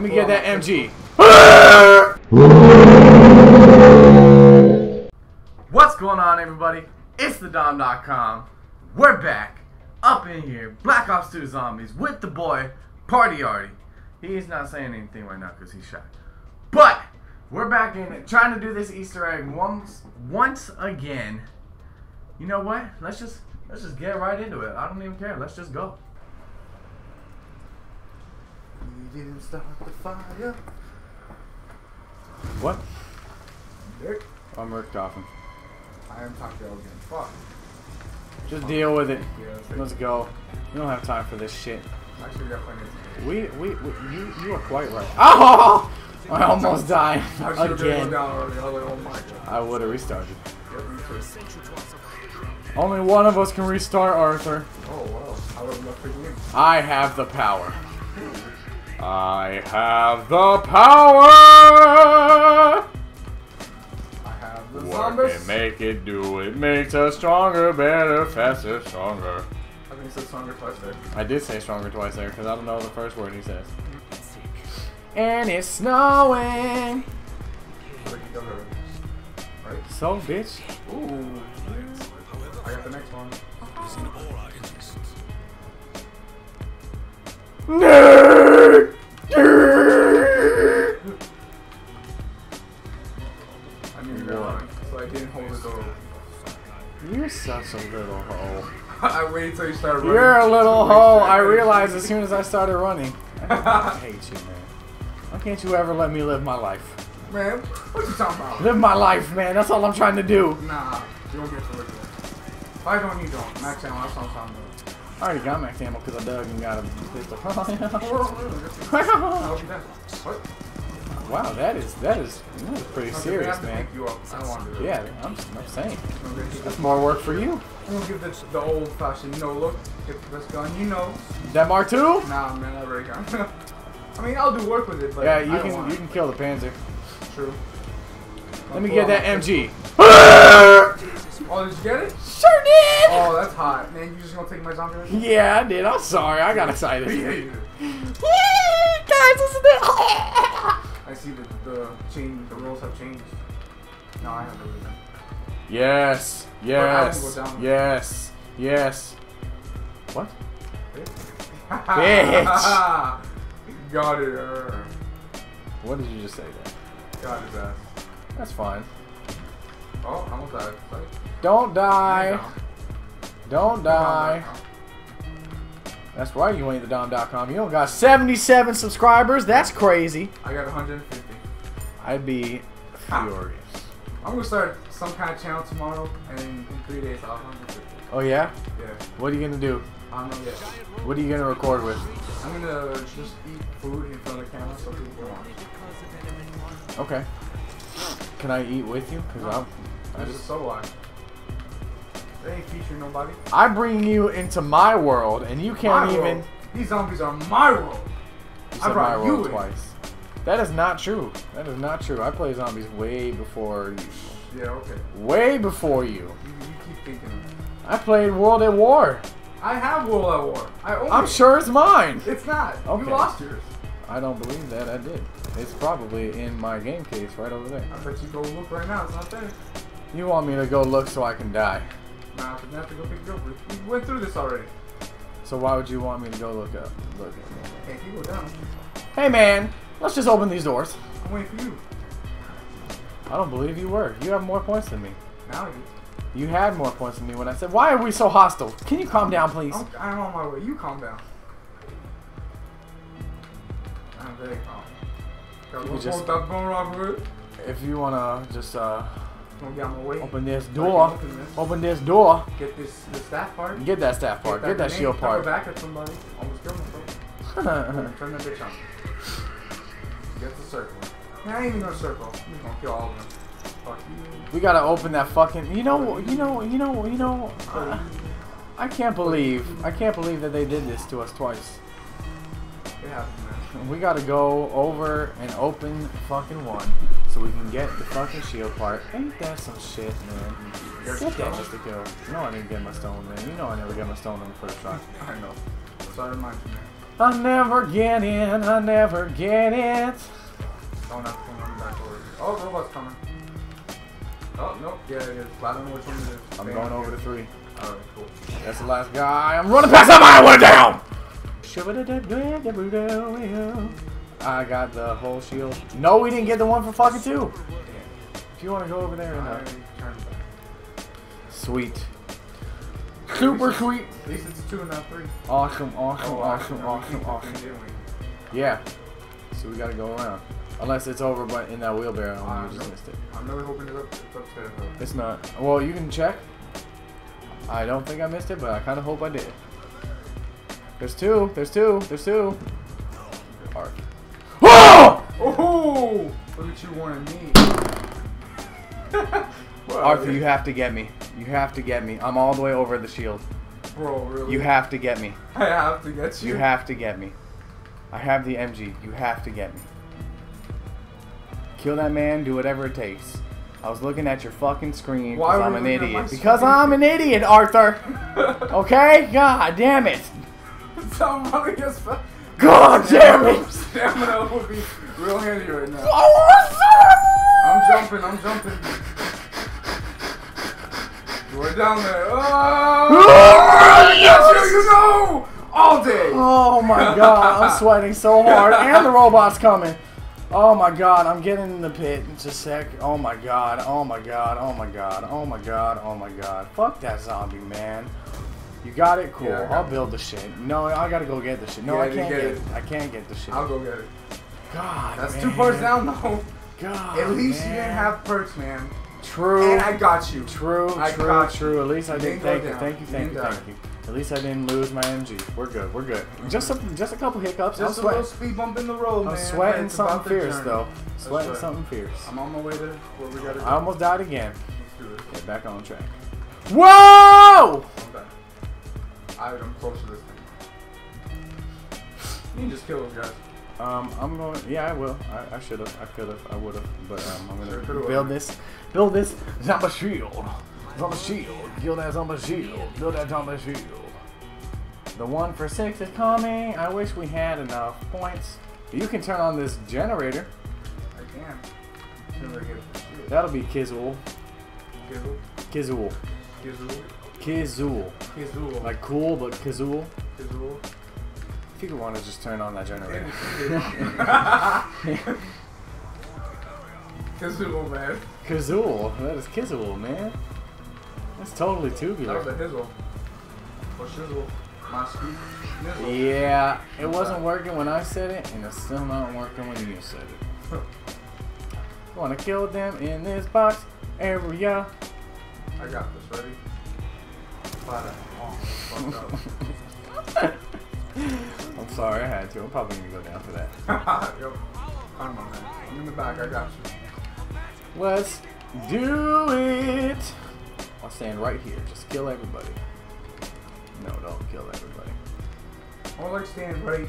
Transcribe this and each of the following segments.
Let me get that MG. What's going on, everybody? It's the Dom.com. We're back, up in here, Black Ops 2 Zombies with the boy, Party Arty. He's not saying anything right now because he's shy. But we're back in it, trying to do this Easter egg once, once again. You know what? Let's just let's just get right into it. I don't even care. Let's just go. We didn't start the fire. What? Dick. I'm Rick Goffin. I am Taco again. Fuck. Just deal with it. Yeah. Let's go. We don't have time for this shit. Actually, we got plenty of time. We, we, you, you are quite right. Oh! I almost died I should have been again. I oh my god. I would have restarted. Yep, me too. Only one of us can restart Arthur. Oh, wow. I would have left for you. I have the power. I have the power. I have the Work zombies. it, make it, do it. Makes us stronger, better, faster, stronger. I think it said stronger twice there. I did say stronger twice there because I don't know the first word he says. And it's snowing. So you got her. Right? So, bitch. Ooh. I got the next one. Nerd. I knew you were so I didn't hold the door. You're such a little hoe. I waited till you started running. You're a little hoe. I realized as soon as I started running. I hate you, man. Why can't you ever let me live my life? Man, what you talking about? Live my life, man. That's all I'm trying to do. Nah, you don't get to at it. If I don't, you don't. Max that's what I'm talking about. I already got my ammo because I dug and got a pistol. I'll be dead. What? wow, that is that is, that is pretty Okay, serious, man. pick you up. I don't want to do it. Yeah, I'm, I'm saying. I'm gonna give That's more work for you. I'm gonna give this the old fashioned no look. Get the best gun, you know. That Mark II? Nah, man, I already got I mean, I'll do work with it, but Yeah, you can you can kill the Panzer. True. Let me get that MG. Oh, did you get it? Sure did. Oh, that's hot. Man, you just gonna take my zombie? Yeah, I did. I'm sorry. I got excited. Yeah, you did. Guys, listen to I see the the change. The rules have changed. No, I have the reason. Yes. Yes. Yes. Yes. What? Bitch. Got it. What did you just say there? Got his ass. That's fine. Oh, I almost died. Sorry. Don't die. Don't die. That's right, you ain't the Dom.com. You don't got 77 subscribers. That's crazy. I got 150. I'd be ah. furious. I'm gonna start some kind of channel tomorrow, and in three days I'll have 150. Oh, yeah? Yeah. What are you gonna do? I don't know yet. What are you gonna record with? I'm gonna just eat food in front of the camera so people can watch. Okay. Can I eat with you? Cause I'm, I just so why. They ain't featuring nobody. I bring you into my world, and you can't My even. world. These zombies are my world. You I brought my you world in. twice. That is not true. That is not true. I play zombies way before you. Yeah, okay. Way before you. You, you keep thinking. I played World at War. I have World at War. I own I'm it. sure it's mine. It's not. Okay. You lost yours. I don't believe that I did. It's probably in my game case right over there. I bet you go look right now. It's not there. You want me to go look so I can die. Nah, you have to go pick it up. We went through this already. So why would you want me to go look up? Look. Hey, you go down. Hey man, let's just open these doors. I'm waiting for you. I don't believe you were. You have more points than me. Now you. You had more points than me when I said, why are we so hostile? Can you calm down, please? I'm, I'm on my way. You calm down. I'm very calm. Got You one just- that bone robbery. If you wanna just uh, Gonna get on my way. open this door, open this. open this door, Get this the staff part. get that staff part, get that grenade, shield part. back at somebody. Almost killed myself. Turn that bitch on. Get the circle. I ain't even gonna circle. I'm just gonna kill all of them. Fuck you. we gotta open that fucking. You know, you know, you know, you know. Uh, I can't believe, I can't believe that they did this to us twice. It happens, man. We gotta go over and open fucking one so we can get the fucking shield part. Ain't that some shit, man? Get the that just to kill. You know I didn't get my stone, man. You know I never get my stone on the first try. I know. So I remind you, man. I never get in, I never get it. Don't have to come back over. Oh, the robot's coming. Oh, nope. Yeah, it is. I don't know which one it is. I'm Bam, going over to three. Alright, cool. That's the last guy. I'm running past somebody. I went down. I got the whole shield. No, we didn't get the one for fucking two. If you want to go over there and uh, already turned back. sweet, super sweet, At least it's two and not three. awesome, awesome, Oh, awesome, we awesome, awesome. Yeah. So we gotta go around. Unless it's over, but in that wheelbarrow, and Uh, we just missed it. I'm really hoping it's, up, it's upstairs though. It's not. Well, you can check. I don't think I missed it, but I kind of hope I did. There's two. There's two. There's two. Ark. Oh! Oh! Look at you warning me. Arthur, you have to get me. You have to get me. I'm all the way over the shield. Bro, really? You have to get me. I have to get you. You have to get me. I have the MG. You have to get me. Kill that man. Do whatever it takes. I was looking at your fucking screen Why because I'm an looking at my idiot. Because? I'm an idiot, Arthur. Okay? God damn it. I'm running as fast. God damn it. Stamina would be real handy right now. Oh, I'm jumping, I'm jumping. We're down there. Oh! Yes, you, you know! All day! Oh my god, I'm sweating so hard, and the robot's coming. Oh my god, I'm getting in the pit in just a sec. Oh my god, oh my god, oh my god, oh my god, oh my god. Fuck that zombie, man. You got it? Cool. Yeah, got I'll it. build the shit. No, I gotta go get the shit. No, Yeah, I can't get get, it. it. I can't get the shit. I'll go get it. God, That's man. two parts down though. God, At least you didn't have perks, man. True. And I got you. True, I true, got you. true. At least I didn't. Thank you, thank you, thank you, thank you. At least I didn't lose my MG. We're good. We're good. Just a, just a couple hiccups. Just I'm a little sweating. speed bump in the road, man. I'm but sweating it's something fierce though. Sweating right. something fierce. I'm on my way to where we gotta go. I almost died again. Let's do this. Get back on track. Whoa! I'm I'm close to this thing. You can just kill those guys. Um, I'm going. Yeah, I will. I, I should have. I could have. I would have. But um, I'm gonna could've. build this. Build this zombie shield. Zombie shield. Kill that zombie shield. Build that zombie shield. The one for six is coming. I wish we had enough points. You can turn on this generator. I can. As soon as I get it. Shit. That'll be Kizul. Kizzle. Kizul. Kizzle. Kizul. Kizzle. Like cool, but Kizul. Kizzle. If you want to just turn on that generator. Kizzle, man. Kazul. That is Kizul, man. That's totally That was tubular. a hizzle. Or shizzle. My scoop. Yeah, it wasn't working when I said it, and it's still not working when you said it. Wanna kill them in this box area. I got this. Ready? Flat Oh, fucked up. Sorry, I had to. I'm probably gonna go down for that. Yo, come on, man. I'm in the back. I got you. Let's do it. I'll stand right here. Just kill everybody. No, don't kill everybody. I would like to stand right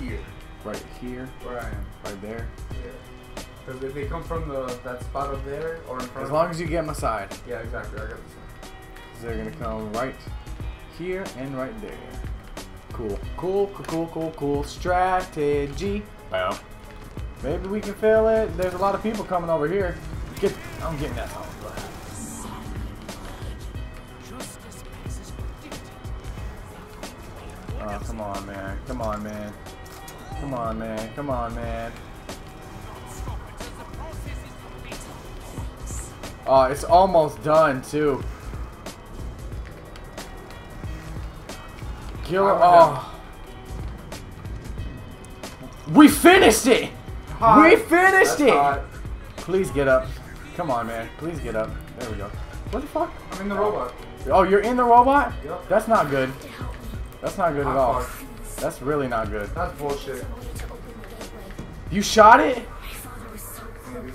here, Right here, where I am. right there. Yeah. Because if they come from the that spot up there or in front As long as you get my side. Yeah, exactly. I got this one. 'Cause they're gonna come right here and right there. Cool, cool, cool, cool, cool, cool. Strategy. Well, maybe we can fill it. There's a lot of people coming over here. Get, I'm getting that home. Oh, come on, man. Come on, man. Come on, man. Come on, man. Oh, it's almost done, too. Kill I'm Oh. We finished it! Hot. We finished That's it! hot. Please get up. Come on, man. Please get up. There we go. What the fuck? I'm in the robot. Oh, you're in the robot? Yep. That's not good. That's not good at Hot all. fuck. That's really not good. That's bullshit. You shot it? Maybe.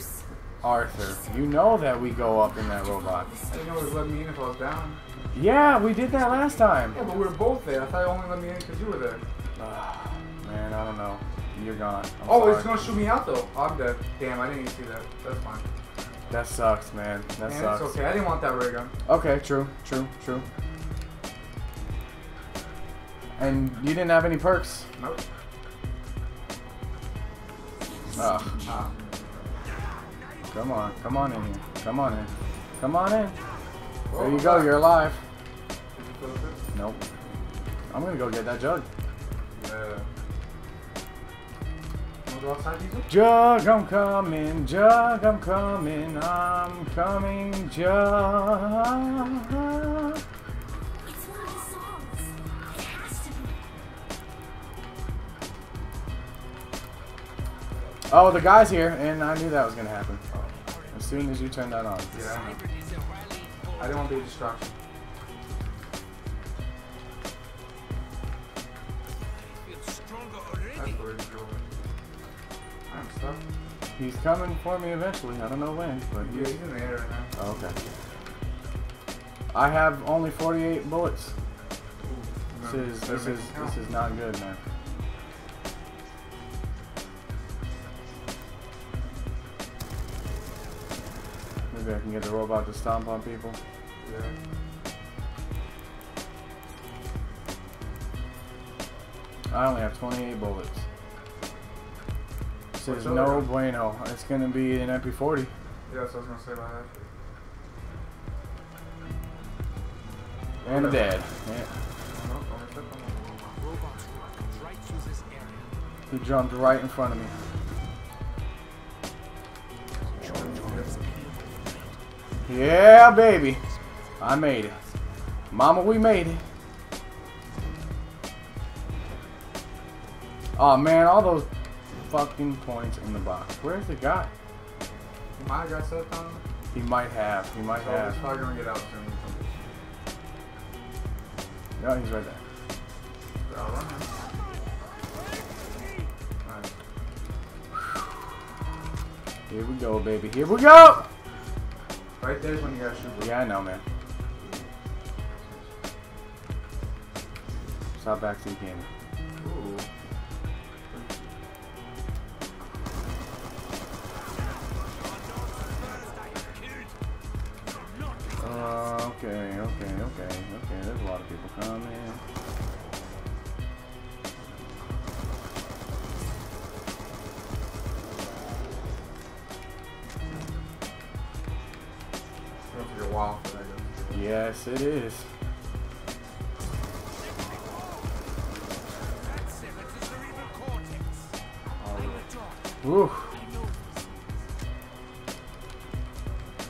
Arthur, you know that we go up in that robot. I didn't know it was letting me in if I was down. Yeah, we did that last time. Yeah, but we were both there. I thought it only let me in because you were there. Ah, man, I don't know. You're gone. I'm Oh, sorry. it's gonna shoot me out though. I'm dead. Damn, I didn't even see that. That's fine. That sucks, man. That Man, sucks. it's okay. I didn't want that ray gun. Okay, true, true, true. And you didn't have any perks. Nope. Oh, Ah. come on, come on in here. Come on in. Come on in. There you go, you're alive. Nope. I'm gonna go get that jug. Yeah. Wanna go outside? Jug, I'm coming, jug, I'm coming, I'm coming, jug. It's one of the songs. It has to be. Oh, the guy's here, and I knew that was gonna happen. As soon as you turned that on. Yeah. I didn't want to be a distraction. He's coming for me eventually. I don't know when, but Yeah, he's. in the air right now. Oh, okay. I have only 48 bullets. Ooh, This is this is this is not good, man. Maybe I can get the robot to stomp on people. Yeah. I only have 28 bullets. This is no bueno. It's gonna be an MP40. Yeah, that's what I was gonna say about that. And Okay. dead. Yeah. No, only step on Robots runs right through this area. He jumped right in front of me. Yeah, baby. I made it. Mama, we made it. Oh man, all those fucking points in the box. Where's the guy? it. My guy set on him. He might have. He might So have. he's probably gonna get out soon. No, he's right there. So I'll run him. Here we go, baby. Here we go. Right there's when you gotta shoot. Yeah, I know, man. Stop backseat gaming. It's gonna take for that. Yes, it is. That's it. That's the cerebral cortex. I'm a dog. Woo. I know this.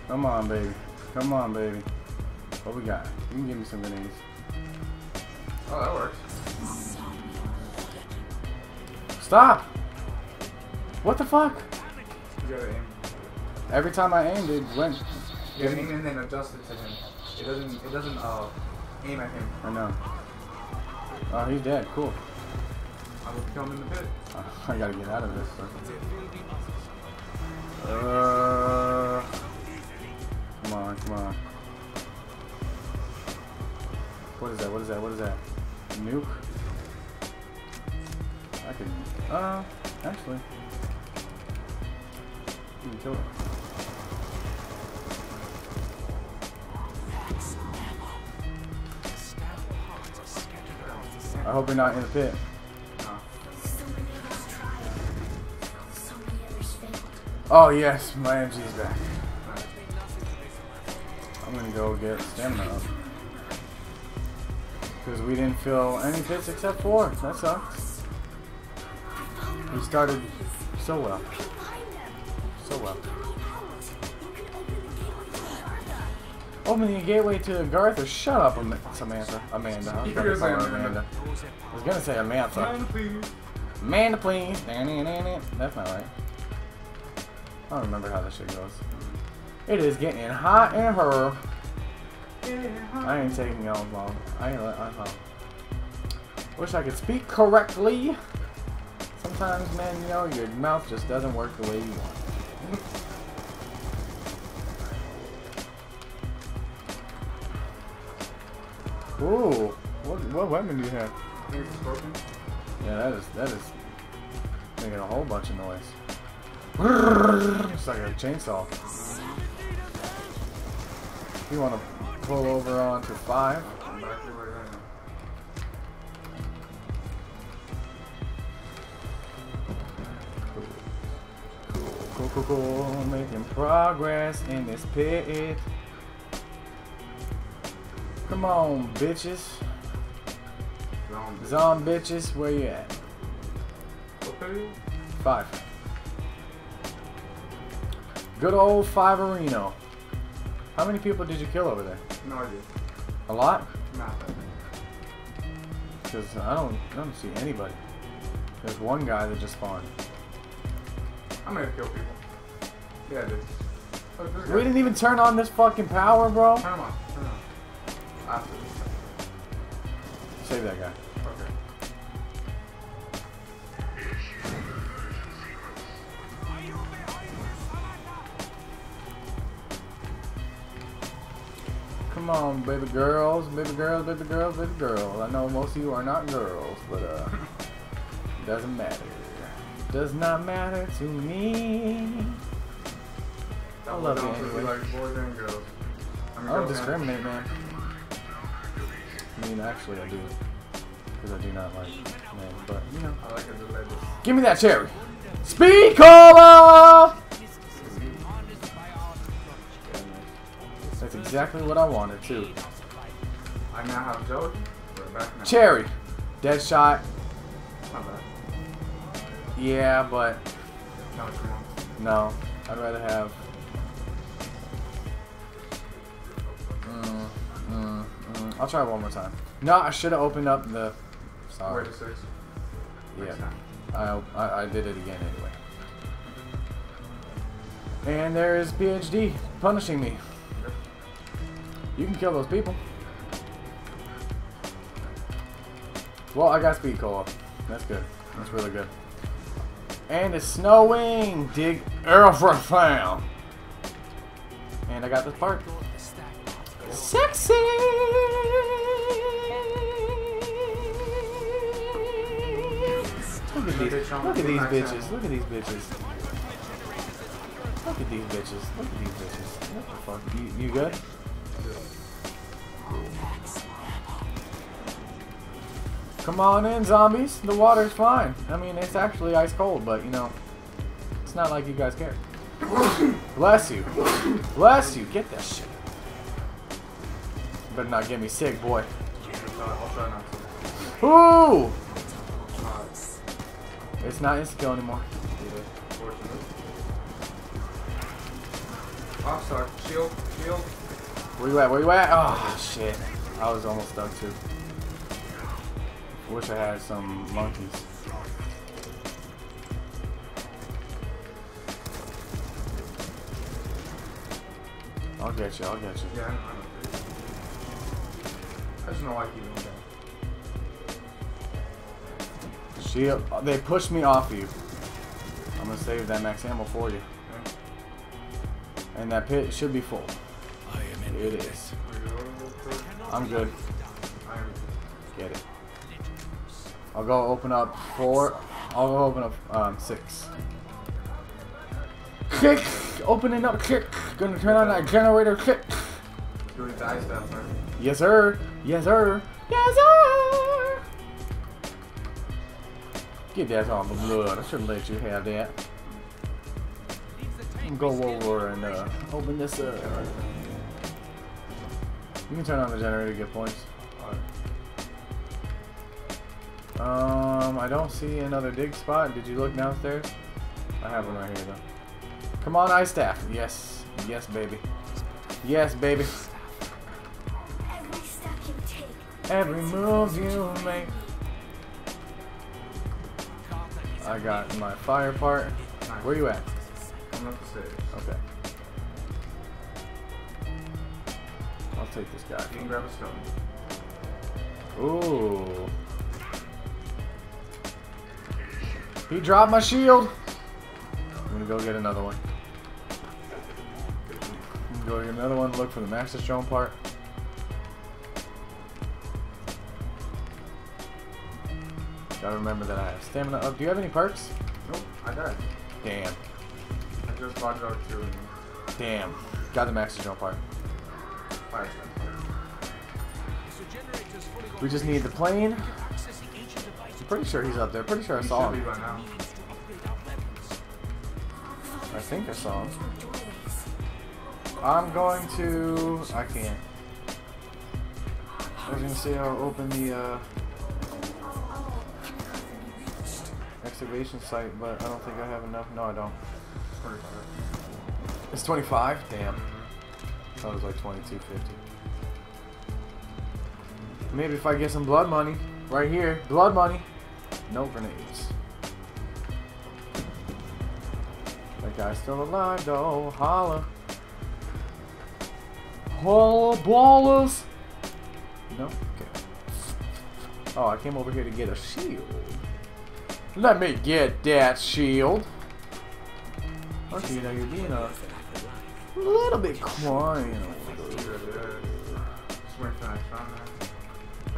Come on, baby. Come on, baby. What we got? You can give me some grenades. oh, that works. Stop! What the fuck? You gotta aim. Every time I aimed, it went. You aim and then adjust it to him. It doesn't. It doesn't uh aim at him. I know. Oh, he's dead. Cool. I will kill him in the pit. I gotta get out of this. There will be others. Uh, come on, come on. What is that? What is that? What is that? Nuke? I can. Uh, actually. You can kill it. I hope you're not in the pit. No. So many of us tried. So many others failed. Oh, yes, my MG's back. I'm gonna go get stamina up. Because we didn't fill any pits except four. That sucks. We started so well. So well. You can open the gateway to Agartha. Opening a gateway to Agartha. Shut up, Am- Samantha. Amanda. I was You're gonna call her Amanda. I was gonna say Amantha. Man, please. Amanda, please. That's not right. I don't remember how this shit goes. It is getting hot in her. I ain't taking y'all long. I ain't let I thought. Wish I could speak correctly. Sometimes, man, you know, your mouth just doesn't work the way you want. Ooh, what what weapon do you have? Yeah, that is that is making a whole bunch of noise. It's like a chainsaw. You want to pull over onto five? Cool, cool, cool, making progress in this pit. Come on, bitches. Zombie. Zom bitches, where you at? What? Five. Good old Fiverino. How many people did you kill over there? No idea. A lot? Not that. Because I don't, I don't see anybody. There's one guy that just spawned. I'm gonna kill people. Yeah. Look, oh, this We didn't even turn on this fucking power, bro. Turn on. Turn on. After this. Save that guy. On, baby girls, baby girls, baby girls, baby girls. I know most of you are not girls, but uh, doesn't matter. Does not matter to me. I love you anyway. like boys and girls. I don't discriminate, man. I mean, actually, I do. Because I do not like men, but, you know. I like it the. Give me that cherry. Speed cola! Exactly what I wanted, too. I now have Jody. We're back now. Cherry. Dead shot. Not bad. Yeah, but No, come on. no. I'd rather have. Mm, mm, mm. I'll try one more time. No, I should have opened up the. Sorry. Wait a six. Yeah. I, I, I did it again anyway. And there's PhD punishing me. You can kill those people. Well, I got speed cola. That's good. That's really good. And it's snowing. Dig everything. And I got this part. Sexy. Look at these. Look at these bitches. Look at these bitches. Look at these bitches. Look at these bitches. What the fuck? You, you good? Come on in, zombies. The water's fine. I mean, it's actually ice cold, but you know, it's not like you guys care. Bless you. Bless you. Get that shit. Better not get me sick, boy. Ooh! It's not insta anymore. yeah, fortunately. I'm sorry. Shield. Shield. Where you at? Where you at? Oh shit! I was almost stuck too. Wish I had some monkeys. I'll get you. I'll get you. Yeah, I know. I just know why I keep doing that. Shield. Uh, they pushed me off of you. I'm gonna save that max ammo for you. Okay. And that pit should be full. I am in It is. Reload real quick. I'm good. Get it. I'll go open up four. I'll go open up um, six. Kick! Opening up kick! Gonna turn on that generator kick! Doing the stuff, right? Yes, sir! Yes, sir! Yes, sir! Get that on the blood. I shouldn't let you have that. Go over and uh, open this up. You can turn on the generator to get points. Um, I don't see another dig spot. Did you look downstairs? I have one right here though. Come on, ice staff. Yes, yes, baby. Yes, baby. Every step you take. Every move you make. I got my fire part. Where you at? Coming up the stairs. Okay. Take this guy. You can grab a stone. Ooh. He dropped my shield. I'm gonna go get another one. I'm gonna go get another one. Look for the Master Stone part. Gotta remember that I have stamina up. Do you have any perks? Nope, I died. Damn. I just bought 2 and Damn. Got the Master Stone part. We just need the plane. I'm pretty sure he's up there. Pretty sure I saw him. I think I saw him. I'm going to. I can't. I was gonna say I'll open the uh, excavation site, but I don't think I have enough. No, I don't. It's 25. Damn. That was like 22.50. Maybe if I get some blood money right here, blood money. No grenades. That guy's still alive though. Holla. Holla ballers. No? Okay. Oh, I came over here to get a shield. Let me get that shield. Okay, now you're being a little bit quiet.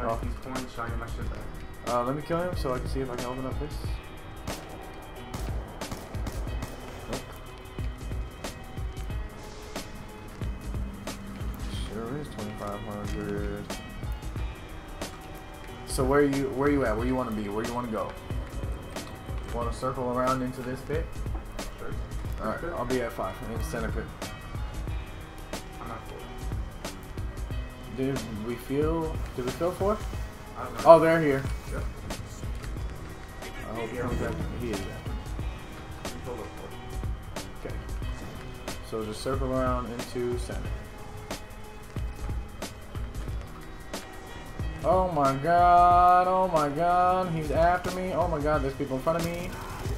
Oh. These coins, trying to get my shit back. Uh, let me kill him so I can see if I can open up this. Nope. Sure is 2500. So where you where you at? Where you want to be? Where you want to go? Want to circle around into this pit? Sure. All right, I'll be at five in the center pit. Did we feel? Did we feel four? I don't know. Oh, they're here. Yep. I hope he's at- he is at. I'm full of four. Okay. So just circle around into center. Oh my god, oh my god, he's after me. Oh my god, there's people in front of me.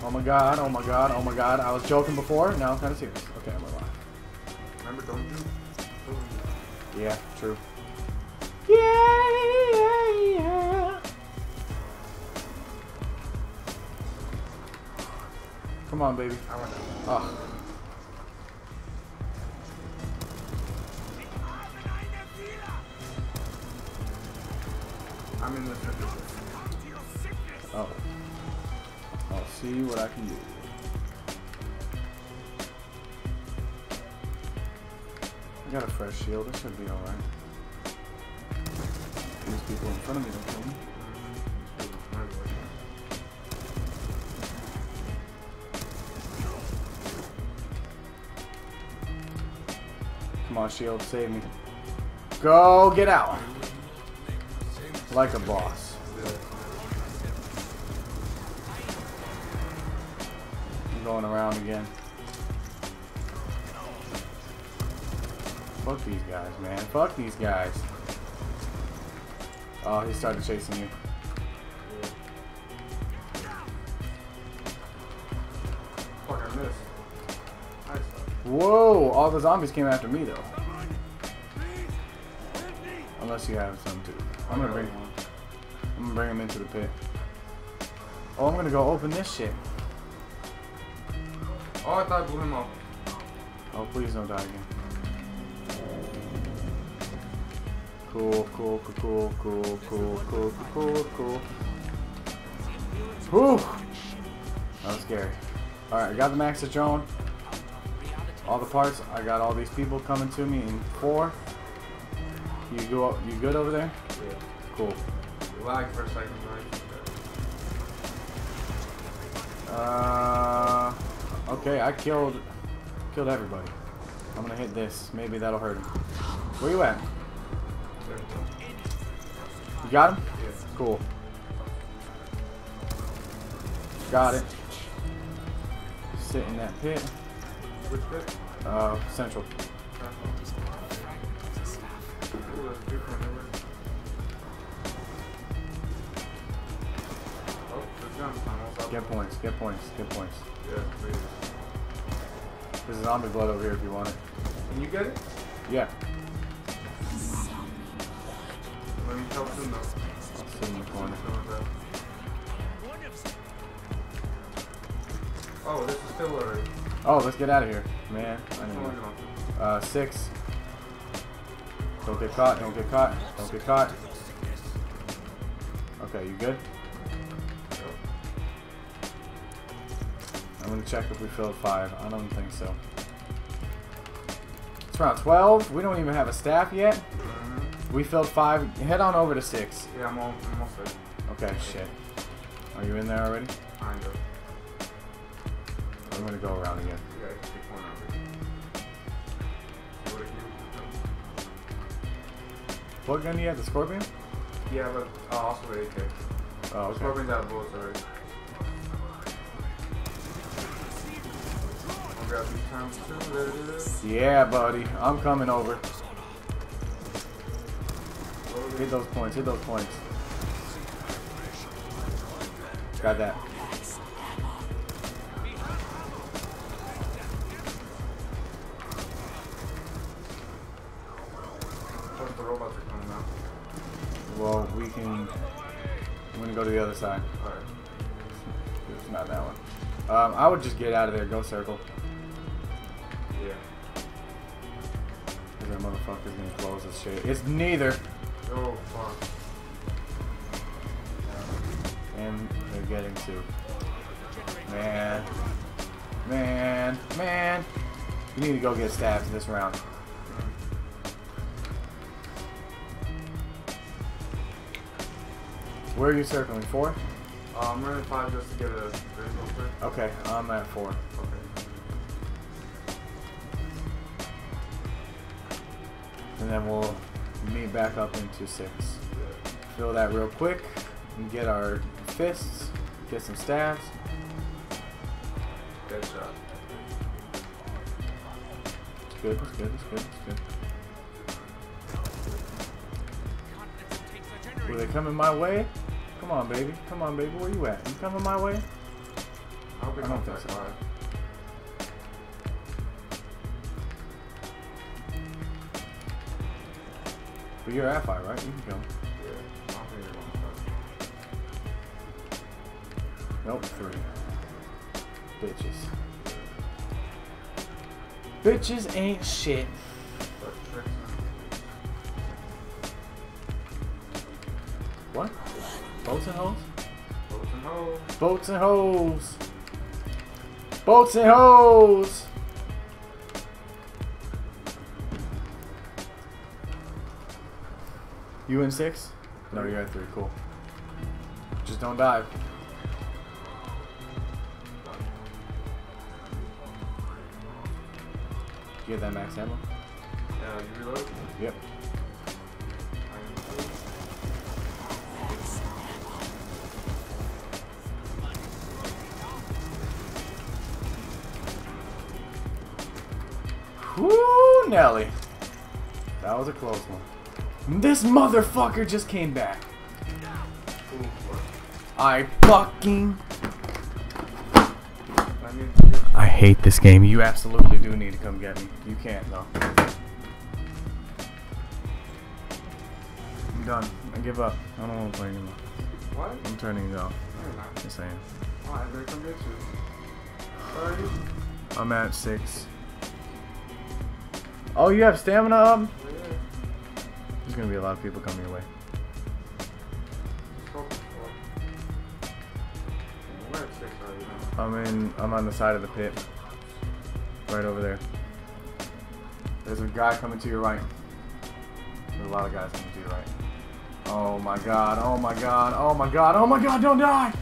Oh my god, oh my god, oh my god. I was joking before, now I'm kind of serious. Okay, I'm alive. Remember, don't do. Yeah, true. Come on, baby. I went down. Oh. Ah. I'm in the center. Oh. I'll see what I can do. I got a fresh shield. This should be alright. These people in front of me don't kill me. Come on, shield. Save me. Go get out. Like a boss. I'm going around again. Fuck these guys, man. Fuck these guys. Oh, he started chasing you. Whoa! All the zombies came after me, though. Unless you have some, too. I'm gonna bring one. I'm gonna bring him into the pit. Oh, I'm gonna go open this shit. Oh, I thought I blew him up. Oh, please don't die again. Cool, cool, cool, cool, cool, cool, cool, cool, cool. Whew! That was scary. Alright, I got the max drone. All the parts. I got all these people coming to me in four. You go up, you good over there? Yeah. Cool. Lag for a second, right? Uh, okay, I killed killed everybody. I'm gonna hit this. Maybe that'll hurt him. Where you at? You got him? Yeah. Cool. Got it. Sit in that pit. Which bit? Uh, central. Ooh, that's different. There's guns. Almost out. Get points. Get points. Get points. Yeah, please. There's zombie blood over here if you want it. Can you get it? Yeah. Let me help him though. I'll sit in the corner. Oh, this is still already. Oh, let's get out of here, man. I know. one are you on to? Uh, six. Don't get caught. Don't get caught. Don't get caught. Okay, you good? I'm gonna check if we filled five. I don't think so. It's around 12. We don't even have a staff yet. Mhm. We filled five. Head on over to six. Yeah, I'm all, I'm almost. Okay, shit. Are you in there already? Kind of. Gonna go around again. Yeah, you can take one of it. What if you- What gun do you have? The Scorpion? Yeah, but uh, also the AK. Oh, okay. Scorpion's out of bullets already. I'll grab these times two. There it is. Yeah, buddy. I'm coming over. Hit those points. Hit those points. Got that. Gonna go to the other side. Alright. It's not that one. Um, I would just get out of there. Go circle. Yeah. Cause that motherfucker's gonna close this shit. It's neither. Oh, fuck. And they're getting to. Man. Man. Man. You need to go get stabbed this round. Where are you circling? Four? Uh, I'm running five just to get a visual quick. Okay, I'm at four. Okay. And then we'll meet back up into six. Yeah. Fill that real quick and get our fists, get some stabs. Good shot. It's good, it's good, it's good, it's good. Were they coming my way? Come on, baby. Come on, baby. Where you at? You coming my way? I hope I it's don't think that so. But you're at five, right? You can come. Yeah. I don't think they're going five. Nope, three. Bitches. Bitches ain't shit. Boats and hoes? Boats and hoes. Boats and hoes. Boats and hoes. You in six? No, you're at three. Cool. Just don't dive. You have that max ammo? Yeah, you reload? Yep. Was a close one. This motherfucker just came back. I fucking. I mean, you- I hate this game. You absolutely do need to come get me. You can't though. I'm done. I give up. I don't want to play anymore. what? I'm turning it off. No, you're not. Just saying. Why? They're come get you. Where are you? I'm at six. Oh, you have stamina up? There's gonna be a lot of people coming your way. I'm in. I'm on the side of the pit. Right over there. There's a guy coming to your right. There's a lot of guys coming to your right. Oh my god. Oh my god. Oh my god. Oh my god. Don't die.